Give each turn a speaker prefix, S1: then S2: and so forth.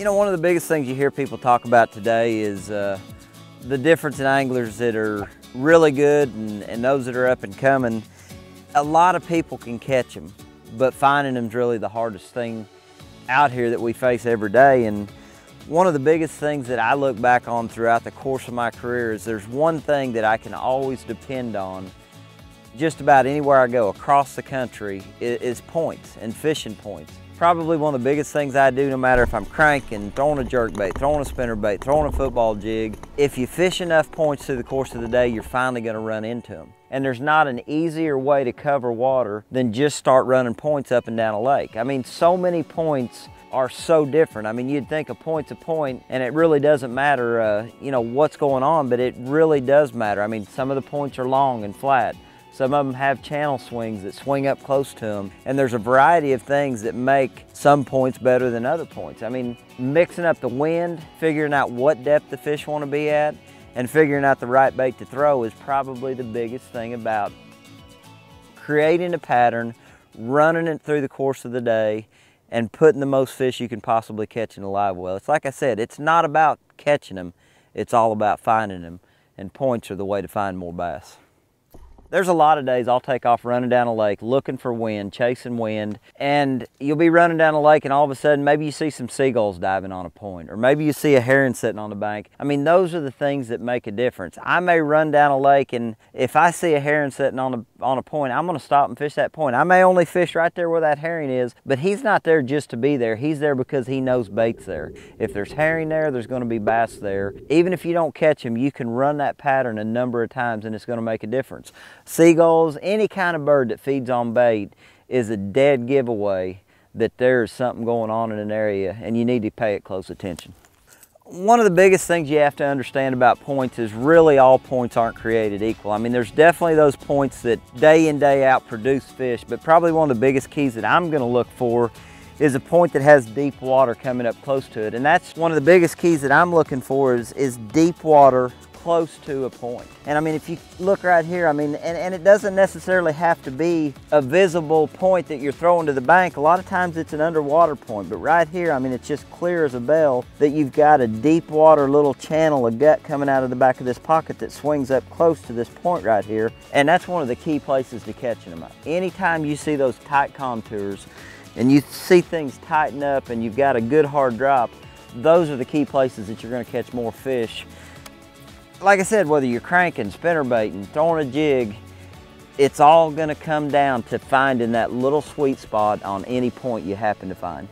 S1: You know, one of the biggest things you hear people talk about today is uh, the difference in anglers that are really good and, and those that are up and coming. A lot of people can catch them, but finding them is really the hardest thing out here that we face every day. And one of the biggest things that I look back on throughout the course of my career is there's one thing that I can always depend on just about anywhere I go across the country is points and fishing points. Probably one of the biggest things I do no matter if I'm cranking, throwing a jerk bait, throwing a spinner bait, throwing a football jig. If you fish enough points through the course of the day, you're finally gonna run into them. And there's not an easier way to cover water than just start running points up and down a lake. I mean, so many points are so different. I mean, you'd think a point's a point and it really doesn't matter, uh, you know, what's going on, but it really does matter. I mean, some of the points are long and flat. Some of them have channel swings that swing up close to them. And there's a variety of things that make some points better than other points. I mean, mixing up the wind, figuring out what depth the fish want to be at, and figuring out the right bait to throw is probably the biggest thing about creating a pattern, running it through the course of the day, and putting the most fish you can possibly catch in a live well. It's like I said, it's not about catching them, it's all about finding them, and points are the way to find more bass. There's a lot of days I'll take off running down a lake looking for wind, chasing wind, and you'll be running down a lake and all of a sudden maybe you see some seagulls diving on a point or maybe you see a heron sitting on the bank. I mean, those are the things that make a difference. I may run down a lake and if I see a heron sitting on a, on a point, I'm gonna stop and fish that point. I may only fish right there where that herring is, but he's not there just to be there. He's there because he knows bait's there. If there's herring there, there's gonna be bass there. Even if you don't catch him, you can run that pattern a number of times and it's gonna make a difference. Seagulls, any kind of bird that feeds on bait is a dead giveaway that there's something going on in an area and you need to pay it close attention. One of the biggest things you have to understand about points is really all points aren't created equal. I mean, there's definitely those points that day in, day out produce fish, but probably one of the biggest keys that I'm gonna look for is a point that has deep water coming up close to it. And that's one of the biggest keys that I'm looking for is, is deep water close to a point. And I mean, if you look right here, I mean, and, and it doesn't necessarily have to be a visible point that you're throwing to the bank. A lot of times it's an underwater point, but right here, I mean, it's just clear as a bell that you've got a deep water little channel, a gut coming out of the back of this pocket that swings up close to this point right here. And that's one of the key places to catching them. Anytime you see those tight contours and you see things tighten up and you've got a good hard drop, those are the key places that you're gonna catch more fish like I said, whether you're cranking, spinner baiting, throwing a jig, it's all gonna come down to finding that little sweet spot on any point you happen to find.